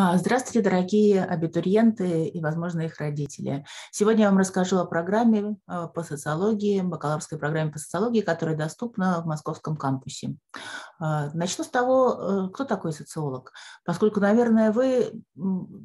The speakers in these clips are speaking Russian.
А, здравствуйте, дорогие абитуриенты и, возможно, их родители. Сегодня я вам расскажу о программе а, по социологии, бакалаврской программе по социологии, которая доступна в московском кампусе. А, начну с того, э, кто такой социолог. Поскольку, наверное, вы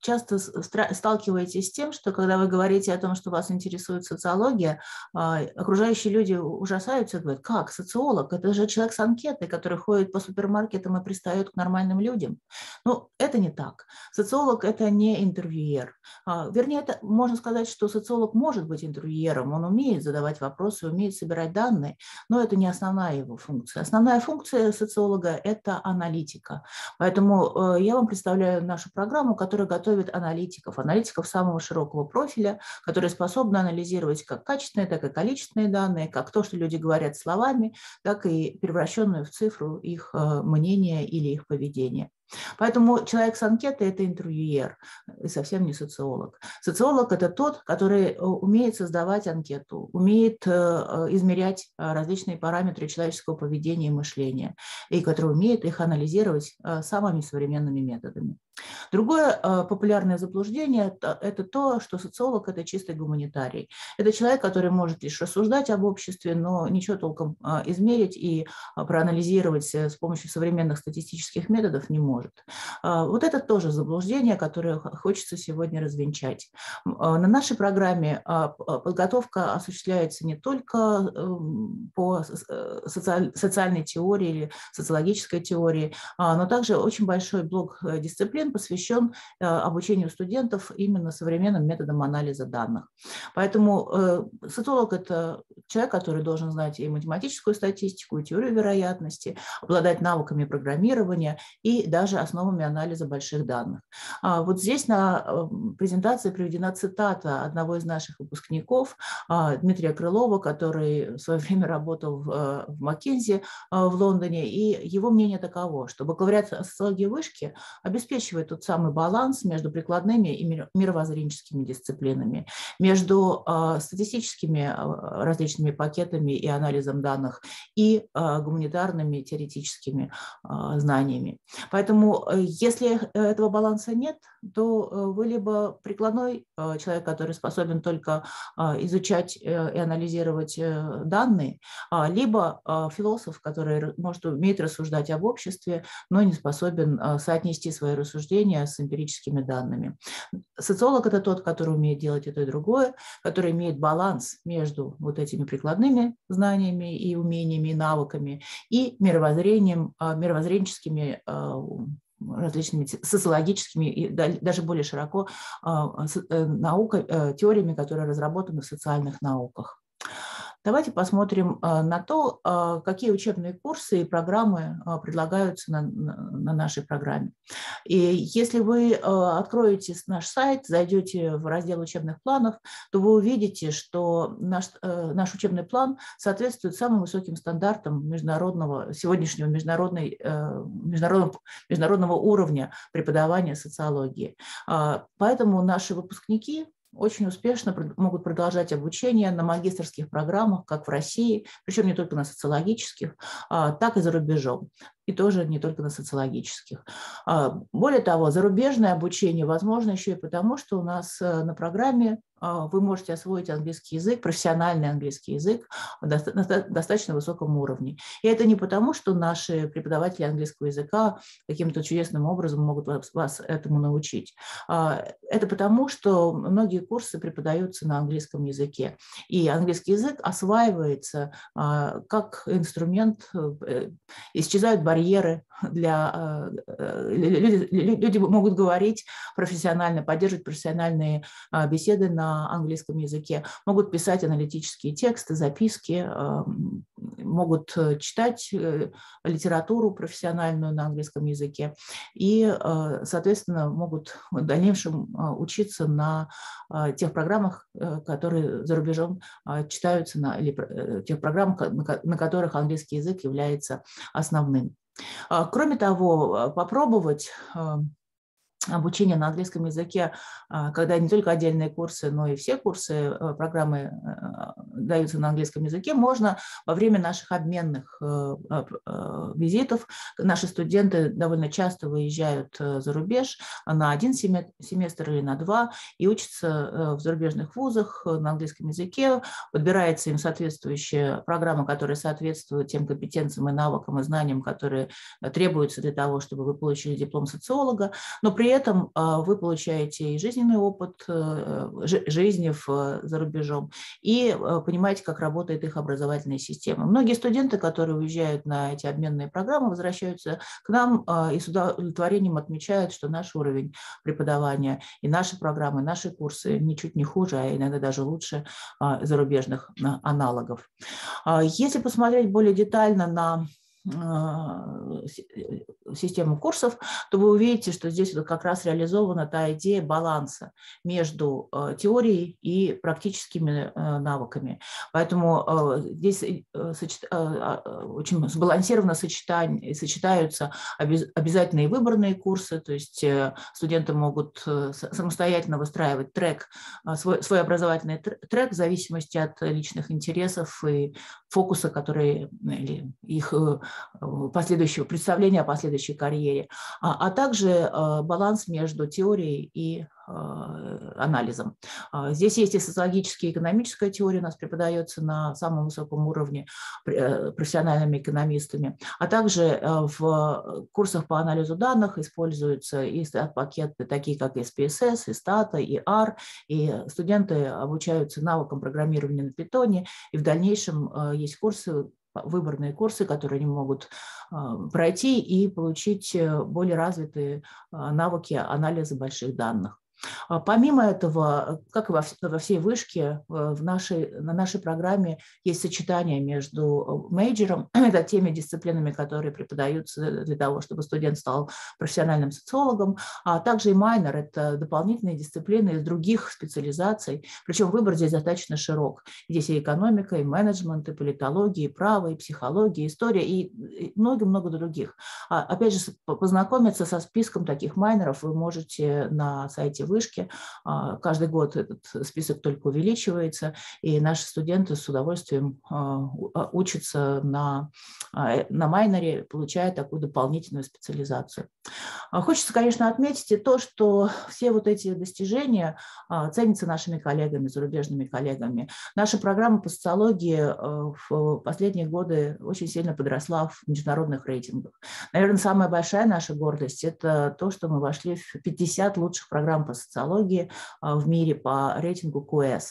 часто сталкиваетесь с тем, что когда вы говорите о том, что вас интересует социология, окружающие люди ужасаются и говорят, как социолог? Это же человек с анкетой, который ходит по супермаркетам и пристает к нормальным людям. Ну, это не так. Социолог – это не интервьюер. А, вернее, это, можно сказать, что социолог может быть интервьюером, он умеет задавать вопросы, умеет собирать данные, но это не основная его функция. Основная функция социолога – это аналитика. Поэтому э, я вам представляю нашу программу, которая готовит аналитиков, аналитиков самого широкого профиля, которые способны анализировать как качественные, так и количественные данные, как то, что люди говорят словами, так и превращенную в цифру их э, мнение или их поведение. Поэтому человек с анкетой – это интервьюер, и совсем не социолог. Социолог – это тот, который э, умеет создавать анкету, умеет э, э, измерять различные параметры человеческого поведения и мышления, и который умеет их анализировать самыми современными методами. Другое популярное заблуждение – это то, что социолог – это чистый гуманитарий. Это человек, который может лишь рассуждать об обществе, но ничего толком измерить и проанализировать с помощью современных статистических методов не может. А, вот это тоже заблуждение, которое хочется сегодня развенчать. А, на нашей программе а, подготовка осуществляется не только эм, по э, социальной теории или социологической теории, но также очень большой блок э, дисциплин посвящен э, обучению студентов именно современным методам анализа данных. Поэтому социолог – это человек, который должен знать и математическую статистику, и теорию вероятности, обладать навыками программирования и даже основами анализа больших данных. А вот здесь на эм, презентации приведена цитата одного из наших выпускников, Дмитрия Крылова, который в свое время работал в, э, в Маккензи э, в Лондоне, и его мнение таково, что бакалавриат социологии вышки обеспечивает тот самый баланс между прикладными и мировоззренческими дисциплинами, между э, статистическими различными пакетами и анализом данных и гуманитарными теоретическими знаниями. Поэтому Поэтому э, если э, этого баланса нет, то э, вы либо прикладной человек, который способен только изучать и анализировать данные, а, либо философ, который может уметь рассуждать об обществе, но не способен соотнести свои рассуждения с эмпирическими данными. Социолог – это тот, который умеет делать это и другое, который имеет баланс между вот этими прикладными знаниями и умениями, и навыками, и мировоззрением, мировоззренческими различными социологическими и даже более широко а, э, наукой, э, теориями, которые разработаны в социальных науках. Давайте посмотрим а, на то, а, какие учебные курсы и программы а, предлагаются на, на нашей программе. И если вы откроете наш сайт, зайдете в раздел учебных планов, то вы увидите, что наш, э, наш учебный план соответствует самым высоким стандартам международного, сегодняшнего международной, э, международного, международного уровня преподавания социологии. Поэтому наши выпускники очень успешно могут продолжать обучение на магистрских программах, как в России, причем не только на социологических, а, так и за рубежом и тоже не только на социологических. А, более того, зарубежное обучение возможно еще и потому, что у нас э, на программе вы можете освоить английский язык, профессиональный английский язык на достаточно высоком уровне. И это не потому, что наши преподаватели английского языка каким-то чудесным образом могут вас, этому научить. А, это потому, что многие курсы преподаются на английском языке. И английский язык осваивается как инструмент, э, исчезают барьеры для... Э, люди, люди могут говорить профессионально, поддерживать профессиональные а, беседы на английском языке, могут писать аналитические тексты, записки, а, могут э, читать э, литературу профессиональную на английском языке и, соответственно, могут в дальнейшем учиться на тех программах, которые за рубежом читаются, на, или тех программах, на которых английский язык является основным. Кроме того, попробовать а, обучение на английском языке, а, когда не только отдельные курсы, но и все курсы э, программы э, даются на английском языке, можно во время наших обменных э, визитов, наши студенты довольно часто выезжают за рубеж на один семестр или на два и учатся в зарубежных вузах на английском языке, подбирается им соответствующая программа, которая соответствует тем компетенциям и навыкам и знаниям, которые требуются для того, чтобы вы получили диплом социолога, но при этом а, вы получаете и жизненный опыт э, жизни в, за рубежом, и э, понимаете, как работает их образовательная система. Многие студенты, которые уезжают на эти обменные программы, возвращаются к нам и с удовлетворением отмечают, что наш уровень преподавания и наши программы, наши курсы ничуть не хуже, а иногда даже лучше зарубежных аналогов. Если посмотреть более детально на э, систему курсов, то вы увидите, что здесь вот как раз реализована та идея баланса между э, теорией и практическими э, навыками. Поэтому здесь а, очень сбалансированно сочетаются обязательные выборные курсы, то есть студенты могут самостоятельно выстраивать трек, свой, свой образовательный трек в зависимости от личных интересов и фокуса, которые или их последующего представления о последующей карьере, а, а также э, баланс между теорией и э, анализом. А, здесь есть и социологическая и экономическая теория, у нас преподается на самом высоком уровне э, профессиональными экономистами, а также в курсах по анализу данных используются и пакеты, такие как SPSS, и Stata, и R, и студенты обучаются навыкам программирования на питоне, и в дальнейшем есть курсы выборные курсы, которые они могут а, пройти и получить э, более развитые а, навыки анализа больших данных. А помимо этого, как и во, всей вышке, э, в нашей, на нашей программе есть сочетание между мейджером, это теми дисциплинами, которые преподаются для того, чтобы студент стал профессиональным социологом, а также и майнер – это дополнительные дисциплины из других специализаций, причем выбор здесь достаточно широк. Здесь и экономика, и менеджмент, и политология, и право, и психология, и история, и много-много других. Опять же, познакомиться со списком таких майнеров вы можете на сайте вышки. А, каждый год этот список только увеличивается, и наши студенты с удовольствием а, а, учатся на, на майнере, получая такую дополнительную специализацию. Хочется, конечно, отметить и то, что все вот эти достижения ценятся нашими коллегами, зарубежными коллегами. Наша программа по социологии в последние годы очень сильно подросла в международных рейтингах. Наверное, самая большая наша гордость – это то, что мы вошли в 50 лучших программ по социологии а, в мире по рейтингу QS.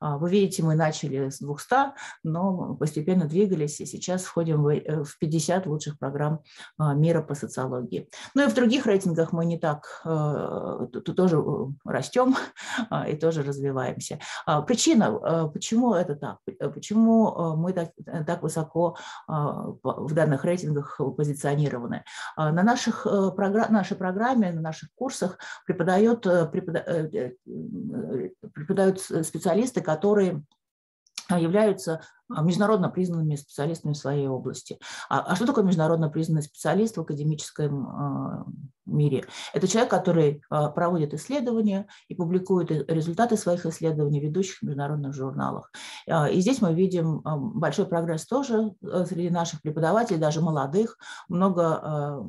А, вы видите, мы начали с 200, но постепенно двигались, и сейчас входим в 50 э, лучших программ а, мира по социологии. Ну и в других рейтингах мы не так, э, тут тоже э, растем и тоже развиваемся. Причина, почему это так? Почему мы так, так высоко в данных рейтингах позиционированы? На наших, нашей программе, на наших курсах преподает, Э, э, преподают специалисты, которые являются а, международно признанными специалистами в своей области. А, а что такое международно признанный специалист в академическом а, мире? Это человек, который а, проводит исследования и публикует результаты своих исследований в ведущих международных журналах. А, и здесь мы видим а, большой прогресс тоже э, среди наших преподавателей, даже молодых, много а,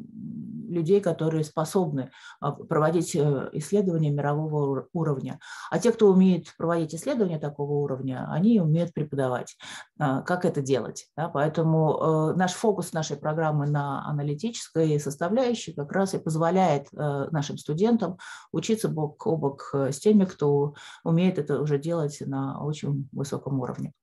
людей, которые способны а, проводить э, исследования мирового уровня. А те, кто умеет проводить исследования такого уровня, они умеют преподавать. А, как это делать. Да? Поэтому э, наш фокус нашей программы на аналитической составляющей как раз и позволяет э, нашим студентам учиться бок о бок с теми, кто умеет это уже делать на очень высоком уровне.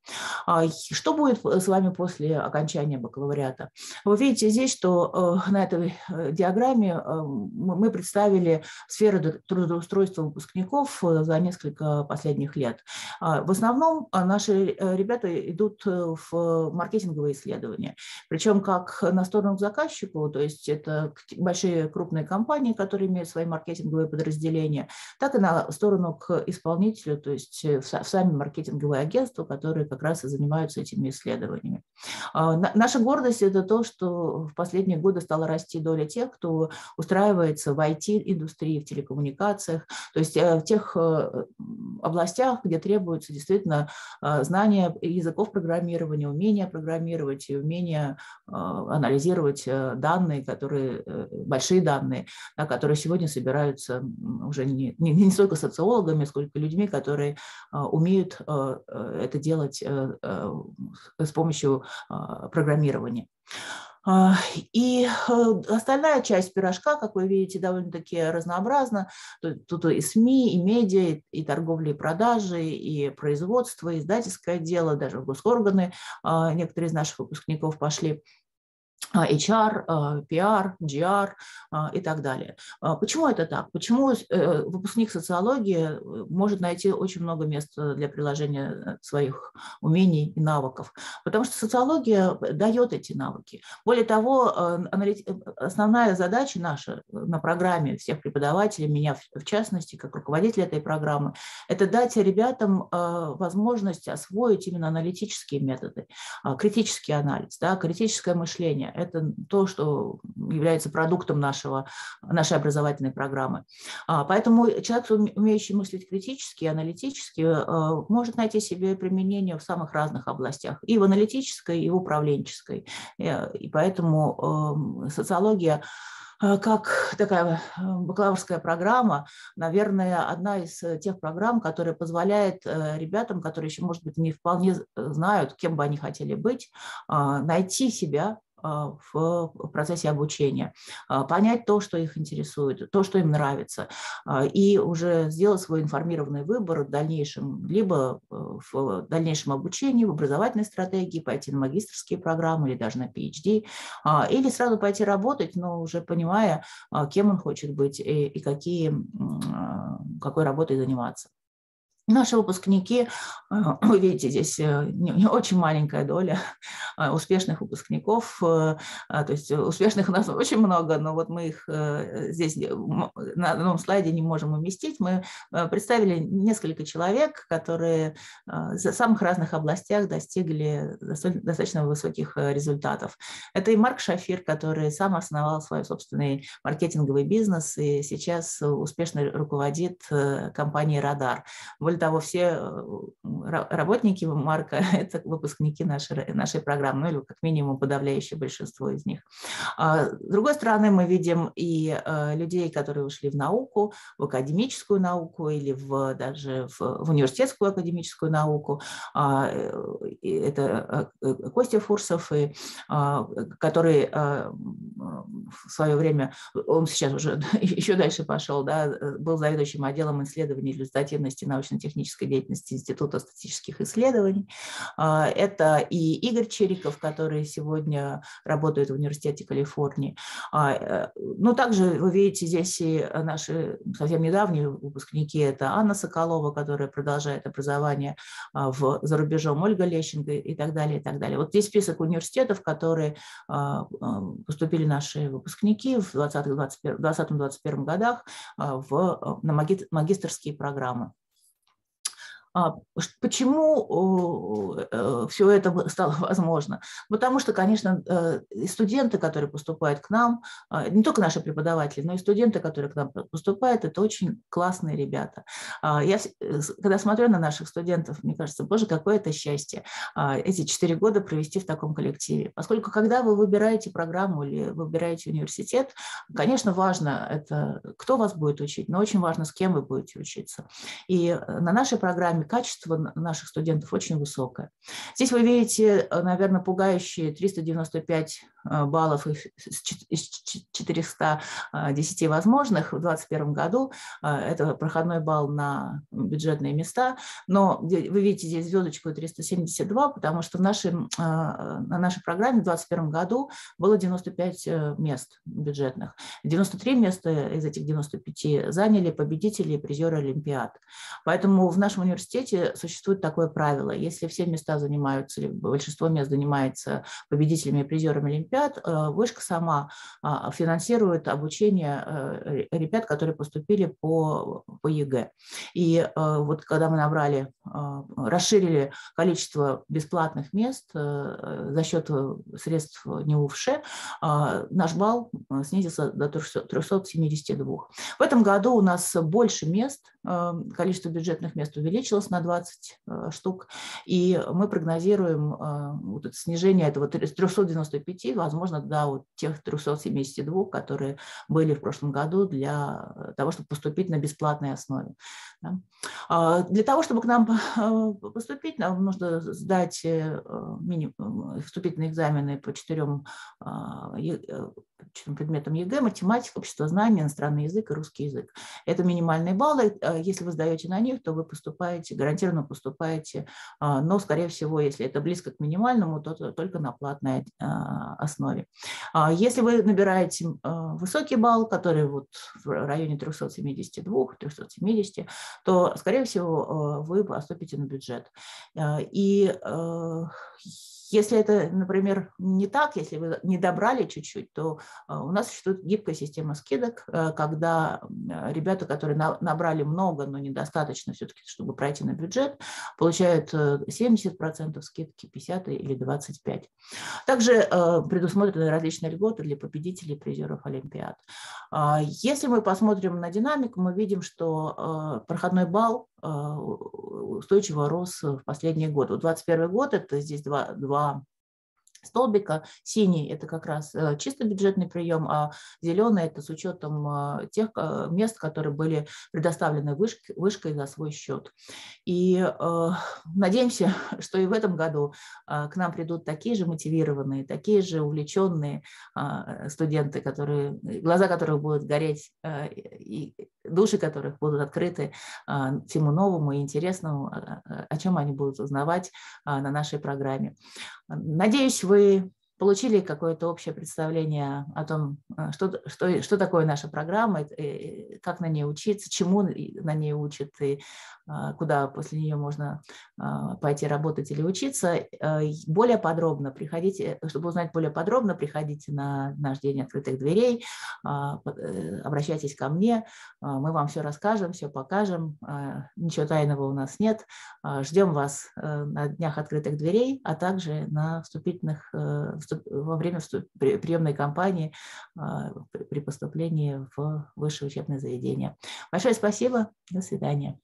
А, что будет с вами после окончания бакалавриата? Вы видите здесь, что на этой диаграмме мы представили сферы трудоустройства выпускников за несколько последних лет. А, в основном наши ребята идут Э, в маркетинговые исследования. Причем как на сторону к заказчику, то есть это большие крупные компании, которые имеют свои маркетинговые подразделения, так и на сторону к исполнителю, то есть в сами маркетинговые агентства, которые как раз и занимаются этими исследованиями. А, наша гордость – это то, что в последние годы стала расти доля тех, кто кто устраивается в IT-индустрии, в телекоммуникациях, то есть в тех областях, где требуется действительно знание языков программирования, умение программировать и умение анализировать данные, которые, большие данные, да, которые сегодня собираются уже не, не, не столько социологами, сколько людьми, которые умеют это делать с помощью программирования. А, и э, остальная часть пирожка, как вы видите, довольно-таки разнообразна. Тут и СМИ, и медиа, и торговля, и продажи, и производство, и издательское дело, даже госорганы а, некоторые из наших выпускников пошли. HR, PR, GR и так далее. А, почему это так? Почему э, выпускник социологии э, может найти очень много мест для приложения э, своих умений и навыков? Потому что социология дает эти навыки. Более того, основная задача наша на программе всех преподавателей, меня в частности, как руководитель этой программы, это дать ребятам возможность освоить именно аналитические методы, а, критический анализ, да, критическое мышление – это то, что является продуктом нашего, нашей образовательной программы. А, поэтому человек, умеющий мыслить критически, аналитически, э, может найти себе применение в самых разных областях, и в аналитической, и в управленческой. Э, и поэтому эм, социология э, как такая бакалаврская программа, наверное, одна из тех программ, которая позволяет ребятам, которые еще, может быть, не вполне знают, кем бы они хотели быть, найти себя а, в процессе обучения, а, понять то, что их интересует, то, что им нравится, а, и уже сделать свой информированный выбор в дальнейшем, либо э, в дальнейшем обучении, в образовательной стратегии, пойти на магистрские программы или даже на PhD, или сразу пойти работать, но уже понимая, кем он хочет быть и, и какие, какой работой заниматься. Наши выпускники, э, вы видите, здесь э, не очень маленькая доля э, успешных выпускников, то есть успешных у нас очень много, но вот мы их здесь на одном слайде не можем уместить. Мы представили несколько человек, которые в самых разных областях достигли достаточно высоких результатов. Это и Марк Шафир, который сам основал свой собственный маркетинговый бизнес и сейчас успешно руководит компанией «Радар». Более того, все э, работники Марка – это выпускники нашей, нашей программы, ну или как минимум подавляющее большинство из них. А, с другой стороны, мы видим и э, людей, которые ушли в науку, в академическую науку или в, даже в, в университетскую академическую науку. А, это э, Костя Фурсов, и, а, который в свое время, он сейчас уже еще дальше пошел, да, был заведующим отделом исследований результативности научно-технической деятельности Института статистических исследований. А, это и Игорь Чериков, который сегодня работает в Университете Калифорнии. А, э, ну, также вы видите здесь и наши совсем недавние выпускники. Это Анна Соколова, которая продолжает образование а, в, за рубежом, Ольга Лещенко и так далее, и так далее. Вот здесь список университетов, которые поступили наши выпускники в 2020-2021 годах в, на магистрские программы. А, почему э, все это стало возможно? Потому что, конечно, э, студенты, которые поступают к нам, а, не только наши преподаватели, но и студенты, которые к нам поступают, это очень классные ребята. А, я, э, когда смотрю на наших студентов, мне кажется, боже, какое это счастье эти четыре года провести в таком коллективе. Поскольку, когда вы выбираете программу или выбираете университет, конечно, важно, это кто вас будет учить, но очень важно, с кем вы будете учиться. И на нашей программе качество наших студентов очень высокое. Здесь вы видите, э, наверное, пугающие 395 э, баллов из 410 возможных в 2021 году. Э, это проходной балл на бюджетные места. Но вы видите здесь звездочку 372, потому что в нашей, на нашей программе в 2021 году было 95 мест бюджетных. 93 места из этих 95 заняли победители и призеры Олимпиад. Поэтому в нашем университете существует такое правило. Если все места занимаются, большинство мест занимается победителями и призерами Олимпиад, вышка сама финансирует обучение ребят, которые поступили по, по ЕГЭ. И вот когда мы набрали, расширили количество бесплатных мест за счет средств НИУФШ, наш балл снизился до 372. В этом году у нас больше мест, количество бюджетных мест увеличилось на 20 штук, и мы прогнозируем вот это снижение этого 395, возможно, до вот тех 372, которые были в прошлом году для того, чтобы поступить на бесплатной основе. А, для того, чтобы к нам поступить, нам нужно сдать э, вступительные экзамены по четырем а, э, предметам ЕГЭ, математика, обществознание, иностранный язык и русский язык. Это минимальные баллы. Э, если вы сдаете на них, то вы поступаете, гарантированно поступаете, а, но, скорее всего, если это близко к минимальному, то только на платной основе. Если вы набираете высокий балл, который вот в районе 372-370, то, скорее всего, вы поступите на бюджет. И если это, например, не так, если вы не добрали чуть-чуть, то э, у нас существует гибкая система скидок, э, когда ребята, которые набрали много, но недостаточно все-таки, чтобы пройти на бюджет, получают 70% э, скидки, 50 или 25. Также предусмотрены различные льготы для победителей призеров Олимпиад. А, если мы посмотрим на динамику, мы видим, что проходной балл устойчиво рос в последние годы. 2021 год – это здесь два, два столбика. Синий – это как раз э, чисто бюджетный прием, а зеленый – это с учетом э, тех э, мест, которые были предоставлены вышкой, вышкой за свой счет. И э, надеемся, что и в этом году к нам придут такие же мотивированные, такие же увлеченные студенты, которые, глаза которых будут гореть э, и души которых будут открыты а, всему новому и интересному, а, а, о чем они будут узнавать на нашей программе. Надеюсь, вы получили какое-то общее представление о том, что, что, что такое наша программа, как на ней учиться, чему на ней учат и а, куда после нее можно а, пойти работать или учиться. Э, более подробно приходите, чтобы узнать более подробно, приходите на наш день открытых дверей, а, э, обращайтесь ко мне, мы вам все расскажем, все покажем, ничего тайного у нас нет. Ждем вас э, на днях открытых дверей, а также на вступительных, во время приемной кампании при поступлении в высшее учебное заведение. Большое спасибо, до свидания.